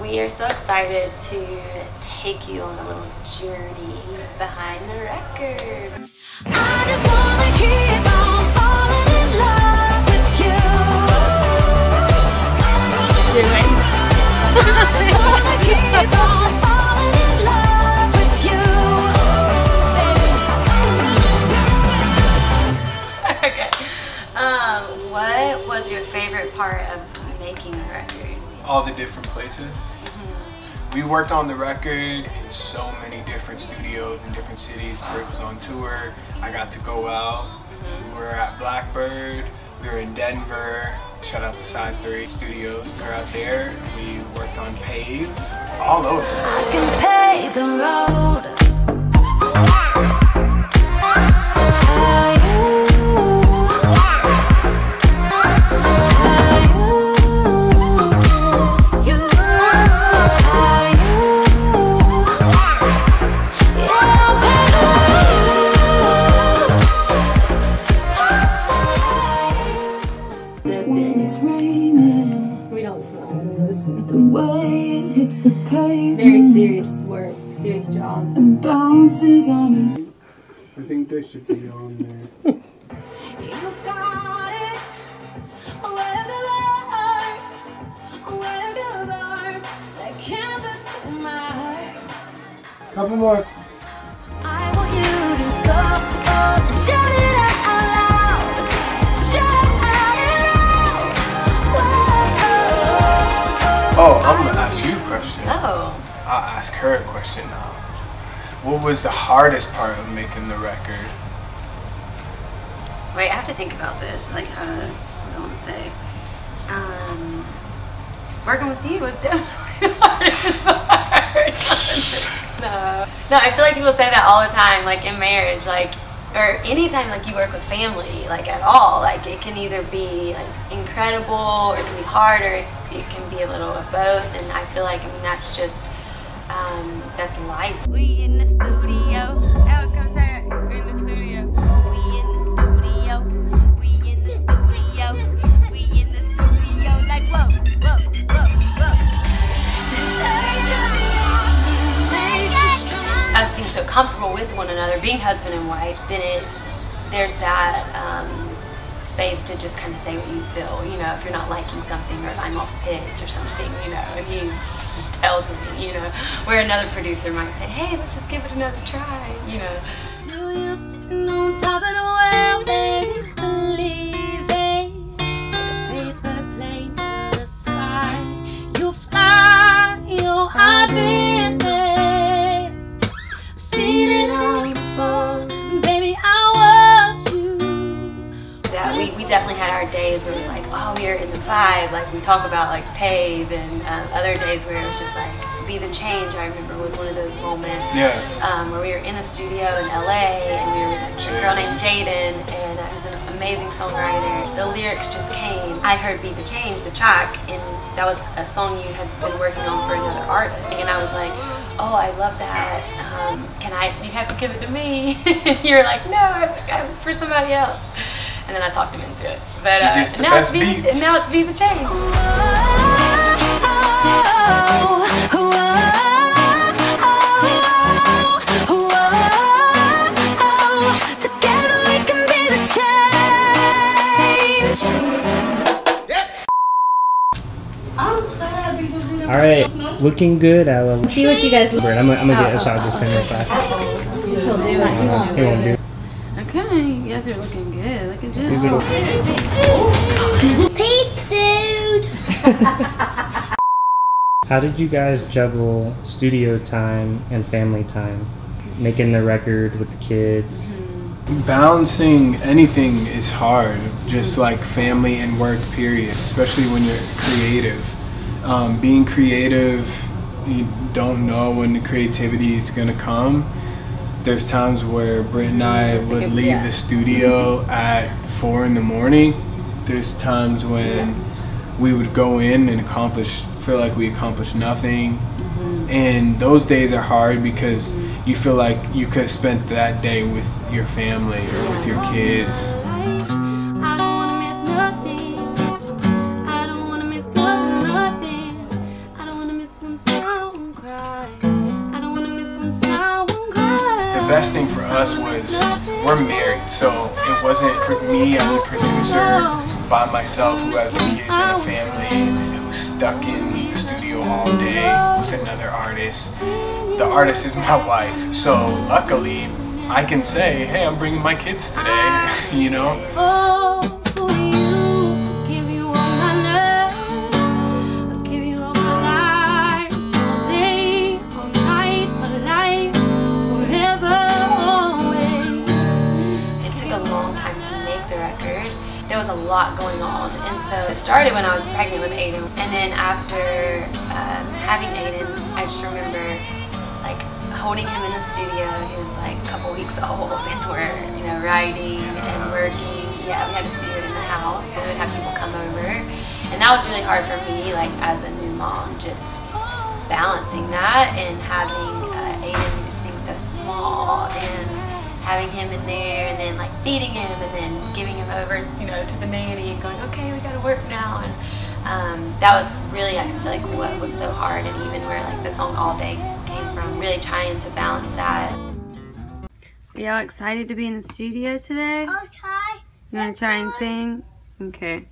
We are so excited to take you on a little journey behind the record. I just wanna keep on falling in love with you. Do it. I just wanna keep on falling in love with you. okay. Um, what was your favorite part of making the record? All the different places. We worked on the record in so many different studios in different cities. Britt was on tour. I got to go out. We were at Blackbird. We were in Denver. Shout out to Side 3 Studios. We were out there. We worked on Pave. All over. The way it hits the pavement Very serious work, serious job. and bounces on it. I think they should be on there. You got Oh, I'm gonna ask you a question. Oh. I'll ask her a question now. What was the hardest part of making the record? Wait, I have to think about this. Like, how to, what do I want to say? Um, working with you was definitely the hardest part. no. No, I feel like people say that all the time, like in marriage, like, or anytime like you work with family, like at all, like it can either be like incredible or it can be hard or it, can be a little of both. And I feel like, I mean, that's just, um, that's life. We in the studio. Out comes that. We're in the studio. We in the studio. We in the studio. We in the studio. Like whoa, whoa, whoa, whoa. us being so comfortable with one another, being husband and wife, then it there's that um, space to just kind of say what you feel. You know, if you're not liking something or if I'm off pitch or something, you know, and he just tells me, you know, where another producer might say, hey, let's just give it another try, you know. We, we definitely had our days where it was like, oh, we are in the vibe. Like we talk about like pave and um, other days where it was just like be the change. I remember was one of those moments. Yeah. Um, where we were in a studio in LA and we were with a girl named Jaden and uh, who's an amazing songwriter. The lyrics just came. I heard Be the Change, the track, and that was a song you had been working on for another artist. And I was like, oh, I love that. Um, can I, you have to give it to me. you were like, no, I, was for somebody else. And then I talked him into it. But She uh, the now, it's best be beats. now it's Be the Change. Together we can be the change. All right, looking good, Ella. See what you guys Bird, I'm, gonna- I'm gonna get a shot this time real fast. will do. He He won't do. Okay, you guys are looking good. Look at He's you. little. Peace, dude. How did you guys juggle studio time and family time? Making the record with the kids. Balancing anything is hard, just like family and work, period, especially when you're creative. Um, being creative, you don't know when the creativity is gonna come. There's times where Britt and I would good- leave yeah. the studio at four in the morning. There's times when we would go in and accomplish, feel like we accomplished nothing. And those days are hard because you feel like you could have spent that day with your family or with your kids. Best thing for us was we're married, so it wasn't me as a producer by myself who has kids and a family who's stuck in the studio all day with another artist. The artist is my wife, so luckily I can say, hey, I'm bringing my kids today, you know? A lot going on, and so it started when I was pregnant with Aiden. And then after um, having Aiden, I just remember like holding him in the studio. He was like a couple weeks old, and we're you know writing and working. Yeah, we had a studio in the house, but we'd have people come over, and that was really hard for me, like as a new mom, just balancing that and having uh, Aiden just being so small and having him in there and then like feeding him and then giving him over you know to the nanny and going okay we gotta work now. And um, that was really I feel like what was so hard and even where like the song all day came from really trying to balance that. Are y'all excited to be in the studio today? I'll try. you want to try and sing? Okay.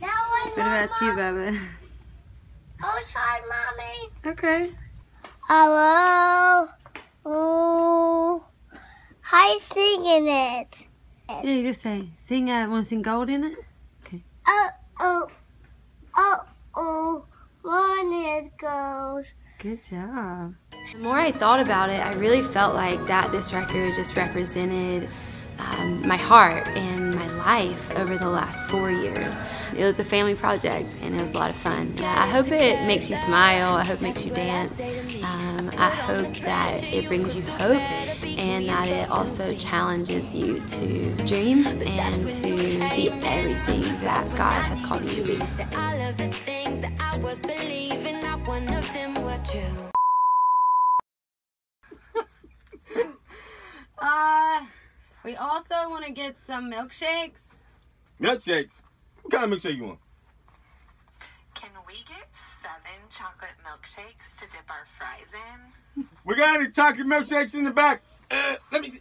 That one, what about you Bubba? I'll try, mommy. okay. Hello. Oh. Hi, singing it. yeah you just say sing uh, want to sing gold in it Oh, oh, oh, oh. One it goes. Good job. The more I thought about it, I really felt like that this record just represented um, my heart and life over the last four years. It was a family project and it was a lot of fun. I hope it makes you smile. I hope it makes you dance. Um, I hope that it brings you hope and that it also challenges you to dream and to be everything that God has called you to be. All of the things that I was believing, not one of them were true. Uh, we also want to get some milkshakes. Milkshakes? What kind of milkshake you want? Can we get seven chocolate milkshakes to dip our fries in? We got any chocolate milkshakes in the back? Uh, let me see.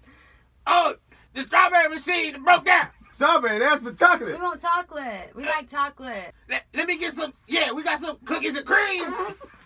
Oh, the strawberry machine broke down. Strawberry, that's for chocolate. We want chocolate. We like chocolate. Let, let me get some. Yeah, we got some cookies and cream.